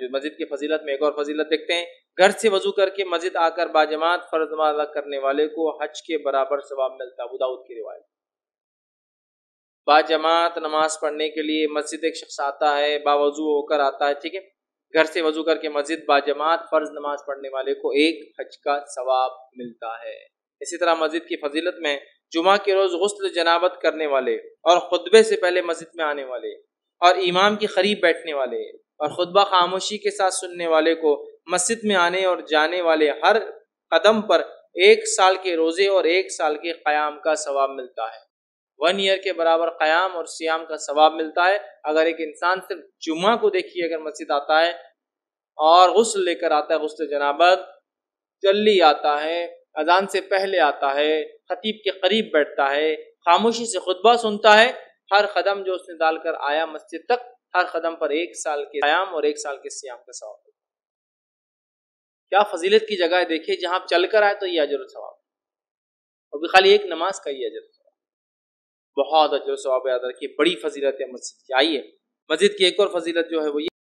جو مسجد کی فضیلت میں ایک اور فضیلت دیکھتے ہیں۔ گھر سے وضو کر کے مسجد آ کر باجماعت فرض نماز ادا کرنے والے کو حج کے برابر ثواب ملتا ہے داؤد کی روایت۔ باجماعت نماز پڑھنے کے لیے مسجد ایک شخص آتا ہے باوضو ہو کر آتا ہے، ٹھیک ہے۔ گھر سے وضو کر کے مسجد باجماعت فرض نماز پڑھنے والے کو ایک حج کا ثواب ملتا ہے۔ اسی طرح مسجد کی فضیلت میں جمعہ کے روز غسل جنابت کرنے والے اور خطبے سے پہلے مسجد میں آنے والے اور امام کی قریب بیٹھنے والے اور خطبہ خاموشی کے ساتھ سننے والے کو مسجد میں آنے اور جانے والے ہر قدم پر ایک سال کے روزے اور ایک سال کے قیام کا ثواب ملتا ہے۔ ون ایئر کے برابر قیام اور سیام کا ثواب ملتا ہے۔ اگر ایک انسان صرف جمعہ کو دیکھیے، اگر مسجد آتا ہے اور غسل لے کر آتا ہے، غسل جنابت جلی آتا ہے، اذان سے پہلے آتا ہے، خطیب کے قریب بیٹھتا ہے، خاموشی سے خطبہ سنتا ہے، ہر قدم جو اس نے ڈال کر آیا مسجد تک ہر قدم پر ایک سال کے قیام اور ایک سال کے سیام کا ثواب۔ کیا فضیلت کی جگہ دیکھے جہاں آپ چل کر آئے تو یہ اجر و ثواب۔ اور بھی خالی ایک نماز کا یہ اجر ثواب۔ بہت اجر و ثواب یاد رکھیے، بڑی فضیلت ہے مسجد کی۔ آئیے، مسجد کی ایک اور فضیلت جو ہے وہ یہ